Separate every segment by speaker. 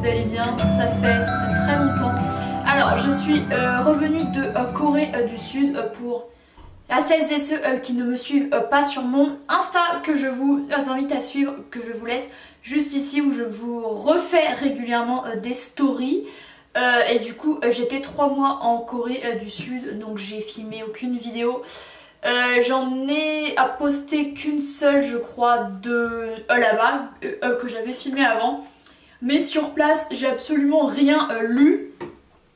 Speaker 1: vous allez bien, ça fait très longtemps. Alors je suis euh, revenue de euh, Corée euh, du Sud pour à celles et ceux qui ne me suivent pas sur mon Insta que je vous invite à suivre, que je vous laisse juste ici où je vous refais régulièrement des stories. et du coup j'étais trois mois en Corée du Sud donc j'ai filmé aucune vidéo. J'en ai à poster qu'une seule je crois de là-bas que j'avais filmé avant. Mais sur place, j'ai absolument rien euh, lu,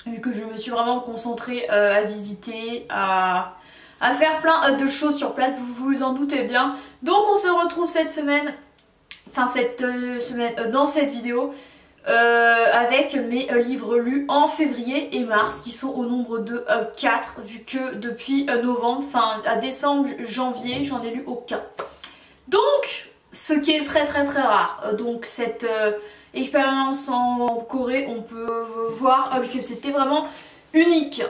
Speaker 1: vu que je me suis vraiment concentrée euh, à visiter, à, faire plein euh, de choses sur place, vous vous en doutez bien. Donc on se retrouve cette semaine, enfin cette semaine, dans cette vidéo, avec mes livres lus en février et mars, qui sont au nombre de 4, vu que depuis novembre, enfin à décembre, janvier, j'en ai lu aucun. Donc, ce qui est très très très rare. Donc cette expérience en Corée, on peut voir que c'était vraiment unique.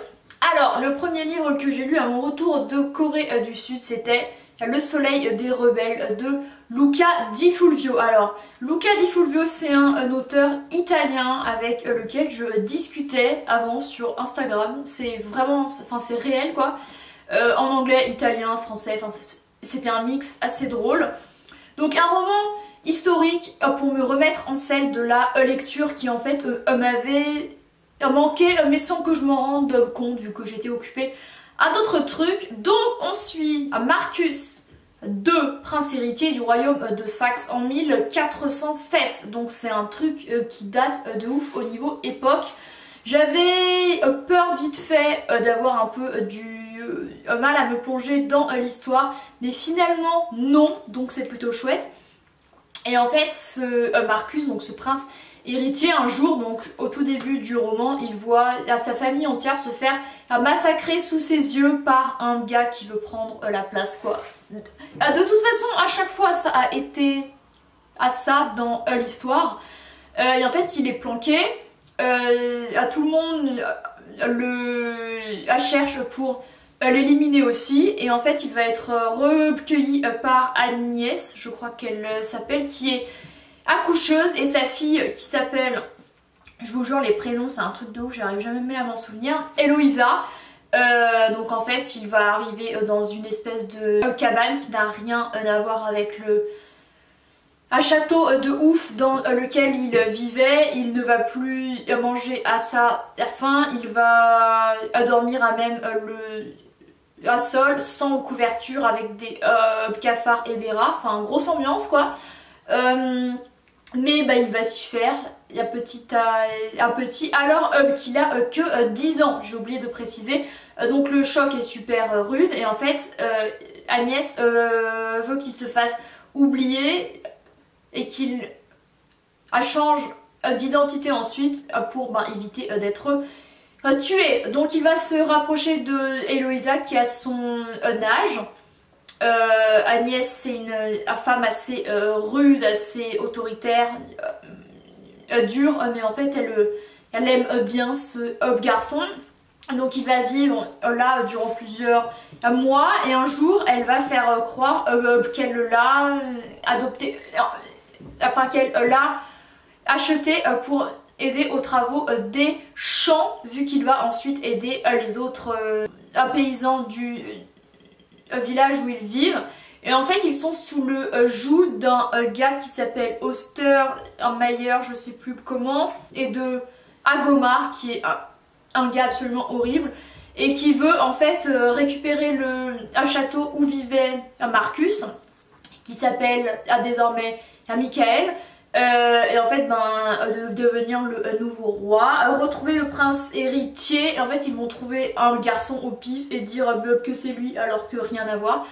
Speaker 1: Alors, le premier livre que j'ai lu à mon retour de Corée du Sud, c'était Le Soleil des Rebelles de Luca Di Fulvio. Alors, Luca Di Fulvio, c'est un, auteur italien avec lequel je discutais avant sur Instagram. C'est vraiment, enfin c'est réel quoi. Euh, en anglais, italien, français, c'était un mix assez drôle. Donc un roman historique euh, pour me remettre en selle de la euh, lecture qui en fait euh, m'avait manqué mais sans que je m'en rende compte vu que j'étais occupée à d'autres trucs. Donc on suit Marcus II, prince héritier du royaume de Saxe en 1407. Donc c'est un truc qui date de ouf au niveau époque. J'avais peur vite fait d'avoir un peu du mal à me plonger dans l'histoire, mais finalement non, donc c'est plutôt chouette. Et en fait, ce euh, Marcus, donc ce prince héritier, un jour, donc au tout début du roman, il voit sa famille entière se faire massacrer sous ses yeux par un gars qui veut prendre euh, la place, quoi. Euh, de toute façon, à chaque fois, ça a été à ça dans l'histoire. et en fait, il est planqué. à tout le monde le cherche pour l'éliminer aussi et en fait il va être euh, recueilli euh, par Agnès, je crois qu'elle euh, s'appelle, qui est accoucheuse et sa fille qui s'appelle, je vous jure les prénoms c'est un truc de ouf, j'arrive jamais à m'en souvenir, Eloïsa. donc en fait il va arriver dans une espèce de cabane qui n'a rien à voir avec le un château de ouf dans lequel il vivait, il ne va plus manger à sa faim, il va dormir à même le à sol, sans couverture, avec des euh, cafards et des rats, enfin grosse ambiance quoi. Euh, mais bah, il va s'y faire, il y a petit un petit, alors qu'il a que 10 ans, j'ai oublié de préciser. donc le choc est super rude. Et en fait Agnès veut qu'il se fasse oublier et qu'il change d'identité ensuite pour bah, éviter d'être tué. Donc il va se rapprocher de Eloïsa qui a son âge. Euh, Agnès c'est une, femme assez euh, rude, assez autoritaire, euh, dure, mais en fait elle, elle aime bien ce garçon. Donc il va vivre là durant plusieurs mois et un jour elle va faire croire qu'elle l'a adopté, enfin qu'elle l'a acheté pour aider aux travaux euh, des champs vu qu'il va ensuite aider euh, les autres euh, paysans du village où ils vivent. Et en fait ils sont sous le joug d'un gars qui s'appelle Oster, un Mayer, je sais plus comment, et de Agomar qui est un, gars absolument horrible et qui veut en fait récupérer le, un château où vivait Marcus qui s'appelle désormais Michael euh, et en fait, ben, euh, devenir le nouveau roi, euh, retrouver le prince héritier. Et en fait, ils vont trouver un garçon au pif et dire que c'est lui alors que rien à voir.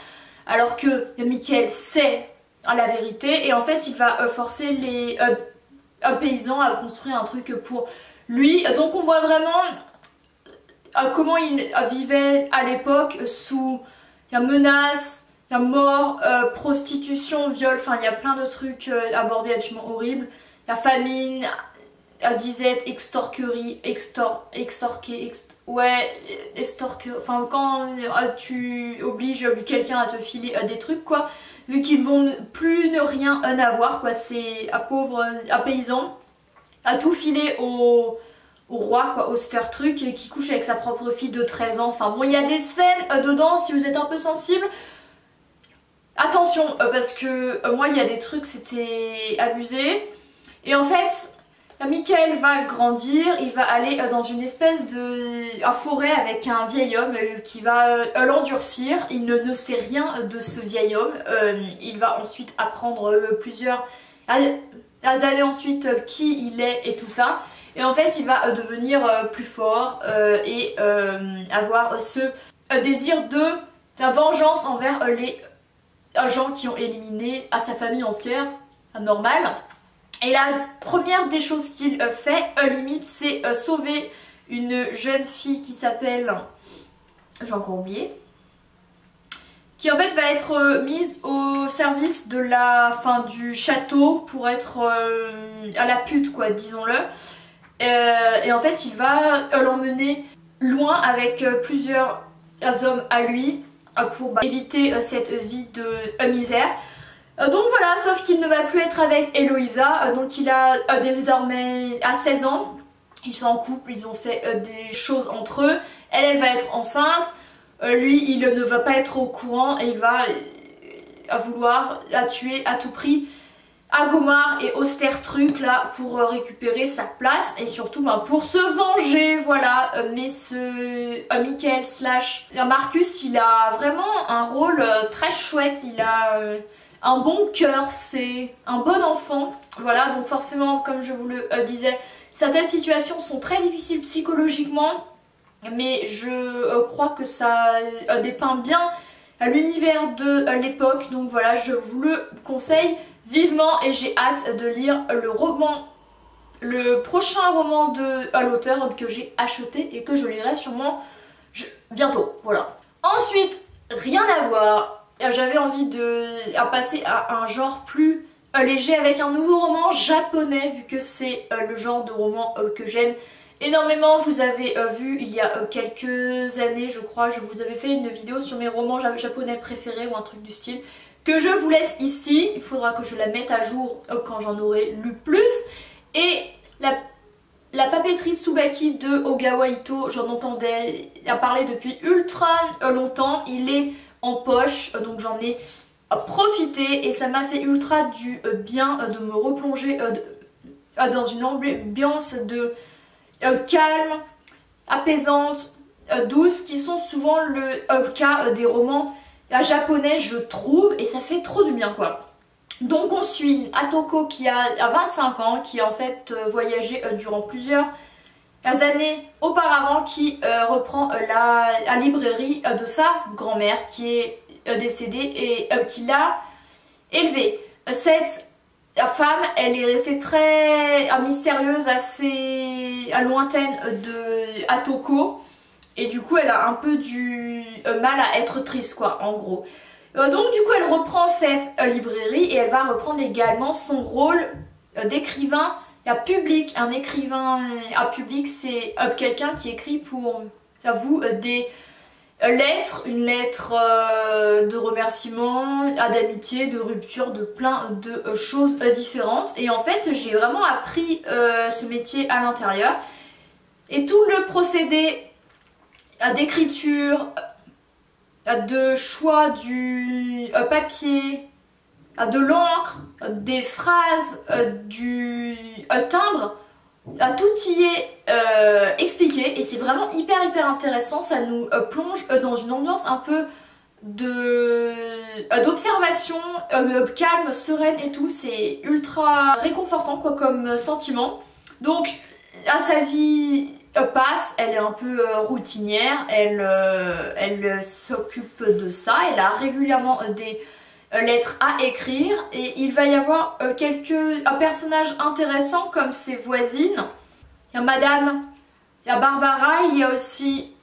Speaker 1: Alors que Michael sait la vérité et en fait, il va forcer les paysans à construire un truc pour lui. Donc, on voit vraiment comment il vivait à l'époque sous la menace la mort, euh, prostitution, viol, enfin il y a plein de trucs euh, abordés absolument horribles. La famine, la disette, extorquerie, extor, extorquer, ouais, extorquer, enfin quand euh, tu obliges quelqu'un à te filer des trucs quoi, vu qu'ils vont plus ne rien avoir quoi, c'est à pauvre, à paysan. a tout filé au, roi, quoi, au Truc, qui couche avec sa propre fille de 13 ans. Enfin bon, il y a des scènes dedans, si vous êtes un peu sensible. Attention, euh, parce que euh, moi, il y a des trucs, c'était abusé. Et en fait, Michael va grandir, il va aller dans une espèce de forêt avec un vieil homme qui va l'endurcir. Il ne, sait rien de ce vieil homme. il va ensuite apprendre plusieurs années ensuite qui il est et tout ça. Et en fait, il va euh, devenir euh, plus fort euh, et avoir ce désir de la vengeance envers les gens qui ont éliminé à sa famille entière, normal. Et la première des choses qu'il fait, limite, c'est sauver une jeune fille qui s'appelle... J'ai encore oublié qui en fait va être mise au service de la fin du château pour être à la pute quoi disons-le euh, et en fait, il va l'emmener loin avec euh, plusieurs hommes à lui euh, pour bah, éviter cette vie de misère. donc voilà, sauf qu'il ne va plus être avec Eloïsa, donc il a désormais à 16 ans. Ils sont en couple, ils ont fait des choses entre eux. Elle, elle va être enceinte. lui, il ne va pas être au courant et il va vouloir la tuer à tout prix. Agomar et truc là pour euh, récupérer sa place et surtout ben, pour se venger voilà. Euh, mais ce euh, Michael slash Marcus il a vraiment un rôle très chouette. Il a un bon cœur c'est un bon enfant. Voilà donc forcément comme je vous le disais certaines situations sont très difficiles psychologiquement mais je crois que ça dépeint bien l'univers de l'époque. Donc voilà je vous le conseille vivement et j'ai hâte de lire le roman, le prochain roman de l'auteur que j'ai acheté et que je lirai sûrement bientôt. Voilà. Ensuite, rien à voir, j'avais envie de passer à un genre plus euh, léger avec un nouveau roman japonais vu que c'est euh, le genre de roman euh, que j'aime énormément. Vous avez vu il y a quelques années je crois, je vous avais fait une vidéo sur mes romans japonais préférés ou un truc du style que je vous laisse ici. Il faudra que je la mette à jour euh, quand j'en aurai lu plus. Et la, la papeterie Tsubaki de Ogawa Ito, j'en entendais parler depuis ultra longtemps. Il est en poche, donc j'en ai profité et ça m'a fait ultra du euh, bien euh, de me replonger dans une ambiance de calme, apaisante, douce, qui sont souvent le cas des romans japonais je trouve et ça fait trop du bien quoi. Donc on suit Atoko qui a 25 ans, qui a en fait euh, voyagé euh, durant plusieurs années auparavant, qui euh, reprend la, librairie de sa grand-mère qui est décédée et qui l'a élevée. Cette femme, elle est restée très mystérieuse, assez lointaine de Atoko. Et du coup, elle a un peu du euh, mal à être triste, quoi, en gros. Euh, donc du coup, elle reprend cette euh, librairie et elle va reprendre également son rôle d'écrivain à public. Un écrivain à public, c'est quelqu'un qui écrit pour, vous, des lettres, une lettre de remerciement, d'amitié, de rupture, de plein de choses différentes. Et en fait, j'ai vraiment appris ce métier à l'intérieur. Et tout le procédé d'écriture, de choix du euh, papier, de l'encre, des phrases, euh, du timbre, tout y est euh, expliqué. Et c'est vraiment hyper hyper intéressant, ça nous plonge dans une ambiance un peu d'observation calme, sereine et tout, c'est ultra réconfortant quoi comme sentiment. Donc à sa vie passe, elle est un peu euh, routinière, elle, euh, elle s'occupe de ça, elle a régulièrement des euh, lettres à écrire et il va y avoir quelques un personnage intéressant comme ses voisines. Il y a Madame, il y a Barbara, il y a aussi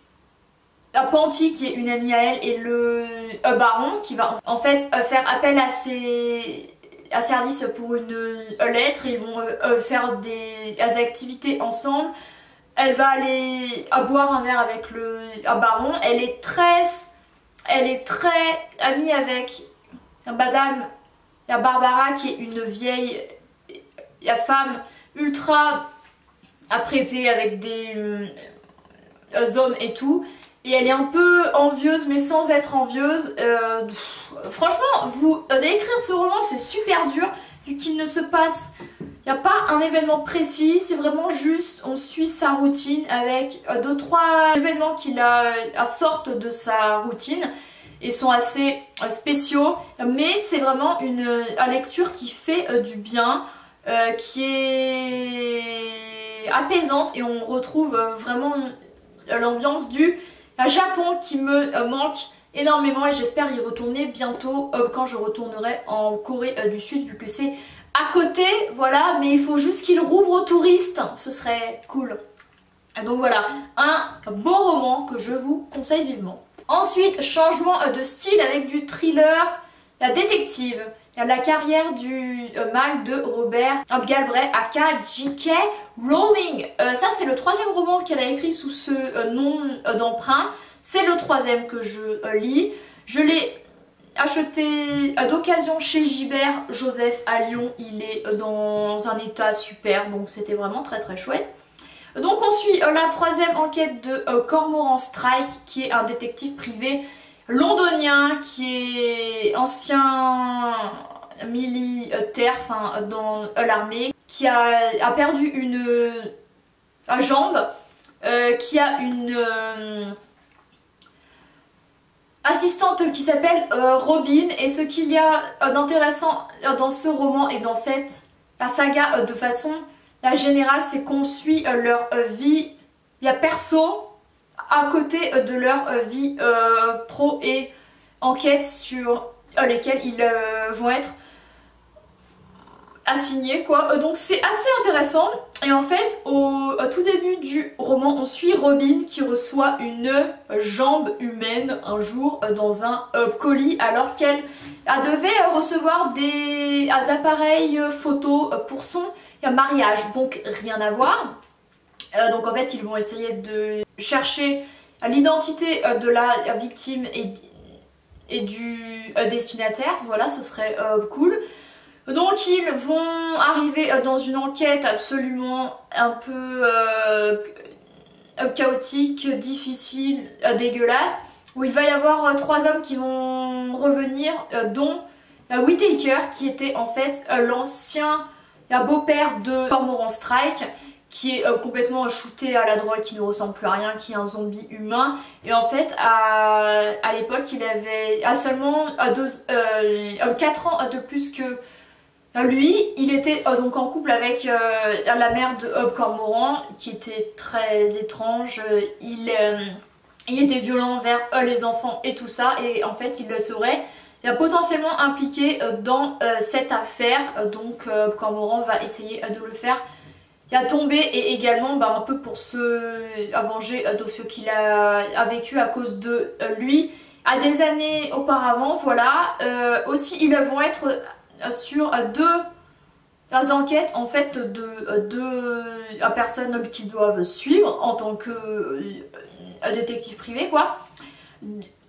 Speaker 1: la Panty qui est une amie à elle et le baron qui va en fait faire appel à ses à service pour une lettre, ils vont faire des activités ensemble elle va aller à boire un verre avec le baron. Elle est très, elle est très amie avec madame la Barbara qui est une vieille femme ultra apprêtée avec des hommes et tout. Et elle est un peu envieuse mais sans être envieuse. franchement, vous d'écrire ce roman c'est super dur vu qu'il ne se passe il n'y a pas un événement précis, c'est vraiment juste on suit sa routine avec euh, deux trois événements qui la, sortent de sa routine et sont assez euh, spéciaux. Mais c'est vraiment une, lecture qui fait euh, du bien, qui est apaisante et on retrouve vraiment l'ambiance du Japon qui me manque énormément et j'espère y retourner bientôt quand je retournerai en Corée du Sud vu que c'est à côté, voilà, mais il faut juste qu'il rouvre aux touristes, ce serait cool. Donc voilà, un beau roman que je vous conseille vivement. Ensuite, changement de style avec du thriller, la détective. Il y a la carrière du euh, mal de Robert Galbraith aka J.K. Rowling. Euh, ça c'est le troisième roman qu'elle a écrit sous ce euh, nom d'emprunt. C'est le troisième que je lis. Je l'ai acheté d'occasion chez Gibert Joseph à Lyon. Il est dans un état super, donc c'était vraiment très très chouette. Donc on suit euh, la troisième enquête de euh, Cormoran Strike, qui est un détective privé londonien, qui est ancien militaire, enfin dans euh, l'armée, qui a, perdu une, jambe, qui a une assistante qui s'appelle euh, Robin et ce qu'il y a euh, d'intéressant euh, dans ce roman et dans cette saga de façon générale c'est qu'on suit leur vie. Il y a perso à côté de leur vie pro et enquête sur lesquelles ils vont être signer quoi. Euh, donc c'est assez intéressant et en fait au, tout début du roman on suit Robin qui reçoit une jambe humaine un jour euh, dans un colis alors qu'elle devait recevoir des, appareils photo pour son mariage donc rien à voir. Euh, donc en fait ils vont essayer de chercher l'identité de la victime et, et du destinataire voilà ce serait cool. Donc ils vont arriver euh, dans une enquête absolument un peu euh, chaotique, difficile, euh, dégueulasse, où il va y avoir trois hommes qui vont revenir, dont Whitaker qui était en fait l'ancien beau-père de Cormoran Strike, qui est complètement shooté à la drogue, qui ne ressemble plus à rien, qui est un zombie humain. Et en fait, à, l'époque, il avait à seulement 4 ans de plus que lui, il était euh, donc en couple avec euh, la mère de Hob Cormoran, qui était très étrange. il, était violent envers les enfants et tout ça, et en fait, il le serait il a potentiellement impliqué dans cette affaire. donc, Cormoran va essayer de le faire il a tombé et également bah, un peu pour se venger de ce qu'il a, a, vécu à cause de lui à des années auparavant voilà aussi ils vont être sur deux enquêtes en fait de deux personnes qu'ils doivent suivre en tant que euh, détective privé quoi.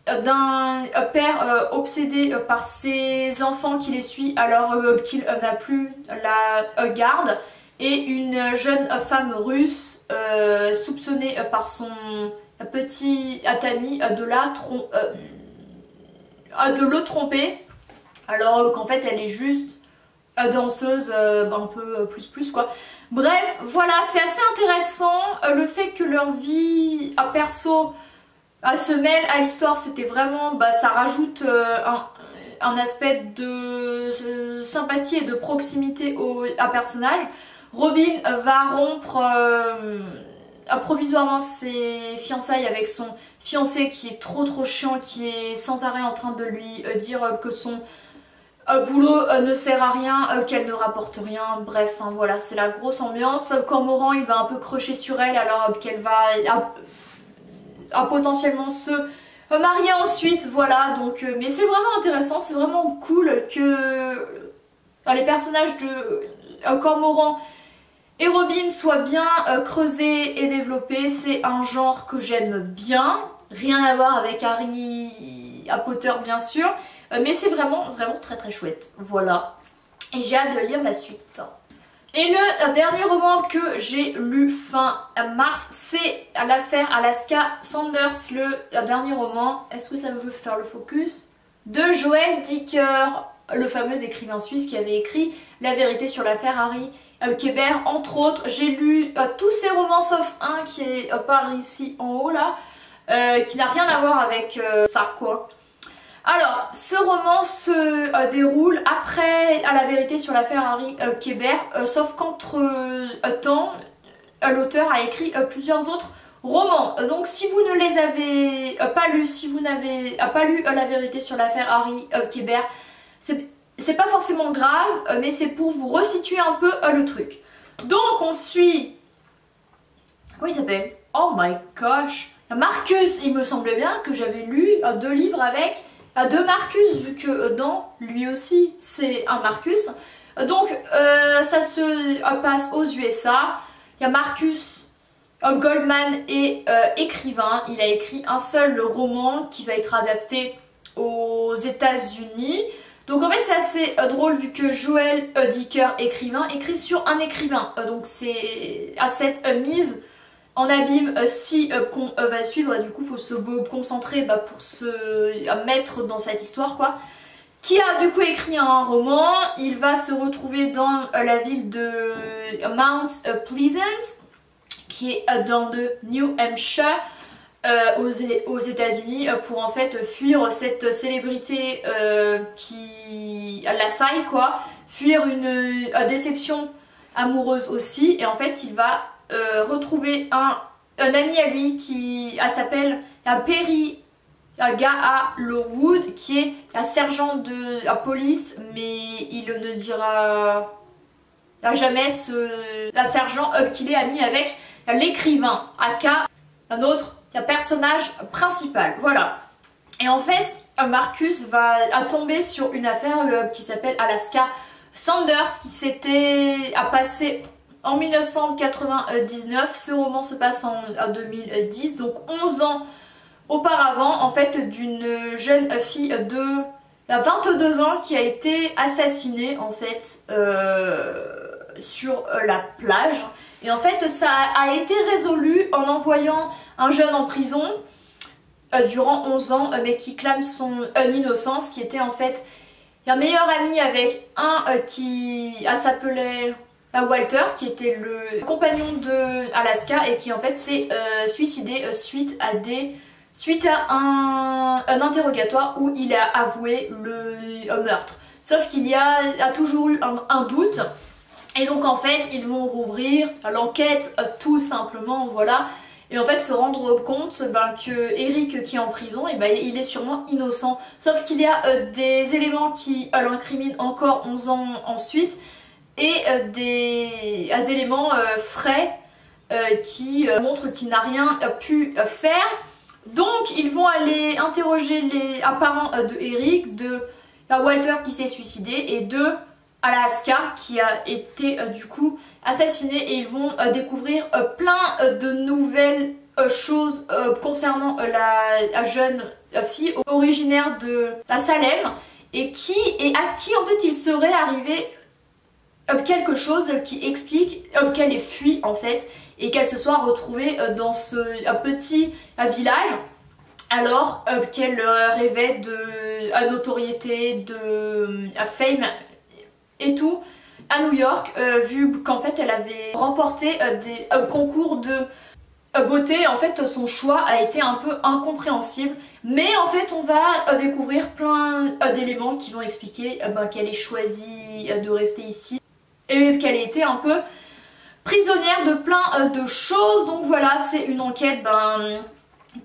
Speaker 1: D'un père euh, obsédé par ses enfants qui les suit alors euh, qu'il n'a plus la garde et une jeune femme russe soupçonnée par son petit ami de la de le tromper alors qu'en fait elle est juste danseuse euh, un peu euh, plus plus quoi. Bref, voilà, c'est assez intéressant euh, le fait que leur vie à perso se mêle à l'histoire, c'était vraiment, bah, ça rajoute un, aspect de sympathie et de proximité au à personnage. Robin va rompre provisoirement ses fiançailles avec son fiancé qui est trop trop chiant, qui est sans arrêt en train de lui dire que son boulot euh, ne sert à rien, euh, qu'elle ne rapporte rien, bref, hein, voilà, c'est la grosse ambiance. Cormoran, il va un peu crocher sur elle alors qu'elle va potentiellement se marier ensuite, voilà, donc, euh, mais c'est vraiment intéressant, c'est vraiment cool que les personnages de Cormoran et Robin soient bien creusés et développés, c'est un genre que j'aime bien, rien à voir avec Harry Potter bien sûr, euh, mais c'est vraiment, vraiment très très chouette. Voilà. Et j'ai hâte de lire la suite. Et le dernier roman que j'ai lu fin mars, c'est l'affaire Alaska Sanders, le dernier roman. Est-ce que ça veut faire le focus? De Joël Dicker, le fameux écrivain suisse qui avait écrit La vérité sur l'affaire Harry Kébert, entre autres. J'ai lu euh, tous ses romans sauf un qui est euh, par ici en haut là, euh, qui n'a rien à voir avec ça quoi. Alors, ce roman se euh, déroule après à la vérité sur l'affaire Harry euh, Kébert, euh, sauf qu'entre-temps, l'auteur a écrit plusieurs autres romans. Donc si vous ne les avez pas lus, si vous n'avez pas lu la vérité sur l'affaire Harry Kébert, c'est pas forcément grave, mais c'est pour vous resituer un peu le truc. Donc on suit... Comment il s'appelle? Oh my gosh Marcus, il me semblait bien que j'avais lu deux livres avec de Marcus, vu que euh, dans lui aussi c'est un Marcus. Donc euh, ça se euh, passe aux USA. Il y a Marcus Goldman est écrivain. Il a écrit un seul roman qui va être adapté aux États-Unis. Donc en fait c'est assez drôle vu que Joel Dicker, écrivain, écrit sur un écrivain. donc c'est à cette mise en abîme euh, si euh, qu'on euh, va suivre. du coup, faut se concentrer bah, pour se mettre dans cette histoire, quoi. Qui a du coup écrit un roman. Il va se retrouver dans la ville de Mount Pleasant, qui est dans le New Hampshire. aux, États-Unis pour en fait fuir cette célébrité qui l'assaille quoi, fuir une déception amoureuse aussi et en fait il va euh, retrouver un, ami à lui qui s'appelle Perry Gaa Lowood qui est un sergent de la police mais il ne dira jamais ce la sergent qu'il est ami avec l'écrivain aka un autre personnage principal. Voilà. Et en fait Marcus va tomber sur une affaire euh, qui s'appelle Alaska Sanders qui s'était à passer en 1999. Ce roman se passe en, 2010, donc 11 ans auparavant, en fait, d'une jeune fille de 22 ans qui a été assassinée, en fait, euh, sur la plage. Et en fait, ça a été résolu en envoyant un jeune en prison euh, durant 11 ans, mais qui clame son innocence, qui était en fait un meilleur ami avec un euh, qui s'appelait Walter qui était le compagnon de Alaska et qui en fait s'est euh, suicidé euh, suite à des suite à un, interrogatoire où il a avoué le meurtre. Sauf qu'il y a, toujours eu un, doute. Et donc en fait ils vont rouvrir l'enquête euh, tout simplement voilà. Et en fait se rendre compte ben, que Eric qui est en prison et ben, il est sûrement innocent. Sauf qu'il y a des éléments qui l'incriminent encore 11 ans ensuite et euh, des, éléments euh, frais euh, qui montrent qu'il n'a rien pu faire. Donc ils vont aller interroger les parents de Eric, de Walter qui s'est suicidé et de Alaska qui a été du coup assassiné et ils vont découvrir plein de nouvelles choses concernant la, jeune fille originaire de la Salem et qui et à qui en fait il serait arrivé quelque chose qui explique qu'elle est fuie en fait et qu'elle se soit retrouvée euh, dans ce petit village. Alors euh, qu'elle rêvait de notoriété, de fame et tout à New York vu qu'en fait elle avait remporté des concours de beauté. En fait son choix a été un peu incompréhensible. Mais en fait on va découvrir plein d'éléments qui vont expliquer ben, qu'elle ait choisi de rester ici et qu'elle ait été un peu prisonnière de plein euh, de choses. Donc voilà, c'est une enquête ben,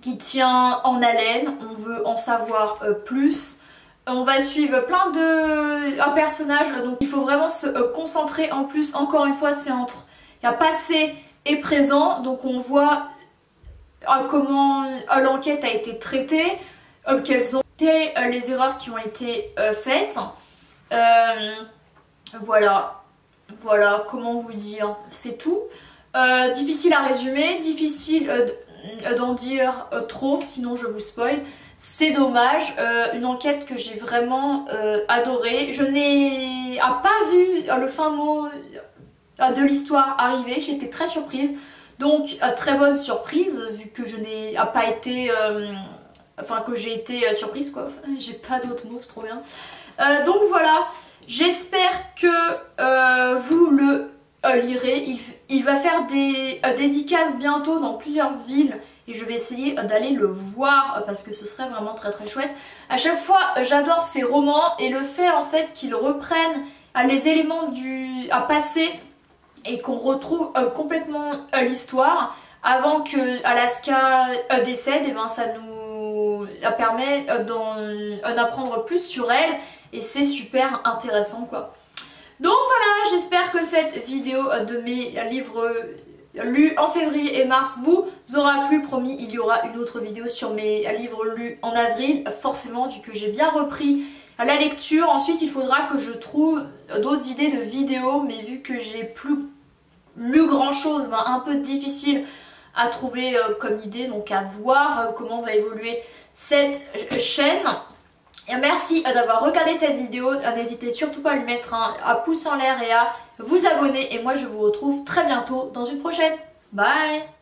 Speaker 1: qui tient en haleine, on veut en savoir euh, plus. On va suivre plein de personnages, donc il faut vraiment se euh, concentrer en plus. Encore une fois, c'est entre il y a passé et présent, donc on voit comment l'enquête a été traitée, quelles ont été les erreurs qui ont été faites. voilà, voilà, comment vous dire, c'est tout. Euh, difficile à résumer, difficile euh, d'en dire euh, trop, sinon je vous spoil. C'est dommage, une enquête que j'ai vraiment adorée. Je n'ai pas vu le fin mot de l'histoire arriver. J'étais très surprise. Donc très bonne surprise vu que je n'ai pas été... enfin que j'ai été surprise quoi. J'ai pas d'autres mots, c'est trop bien. donc voilà, j'espère que vous le lirez. Il, va faire des dédicaces bientôt dans plusieurs villes et je vais essayer d'aller le voir parce que ce serait vraiment très très chouette. À chaque fois j'adore ces romans et le fait en fait qu'ils reprennent les éléments du à passer et qu'on retrouve euh, complètement euh, l'histoire avant que Alaska euh, décède, et ben ça nous permet d'en apprendre plus sur elle et c'est super intéressant quoi. Donc voilà, j'espère que cette vidéo de mes livres lus en février et mars vous aura plu. Promis, il y aura une autre vidéo sur mes livres lus en avril, forcément vu que j'ai bien repris la lecture. Ensuite, il faudra que je trouve d'autres idées de vidéos, mais vu que j'ai plus lu grand chose, ben, un peu difficile à trouver euh, comme idée, donc à voir euh, comment va évoluer cette chaîne. Merci d'avoir regardé cette vidéo, euh, n'hésitez surtout pas à lui mettre un pouce en l'air et à vous abonner. Et moi je vous retrouve très bientôt dans une prochaine. Bye